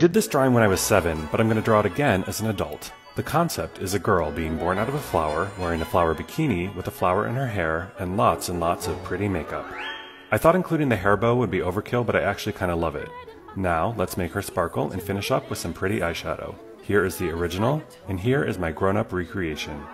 did this drawing when I was seven, but I'm going to draw it again as an adult. The concept is a girl being born out of a flower, wearing a flower bikini with a flower in her hair, and lots and lots of pretty makeup. I thought including the hair bow would be overkill, but I actually kind of love it. Now, let's make her sparkle and finish up with some pretty eyeshadow. Here is the original, and here is my grown-up recreation.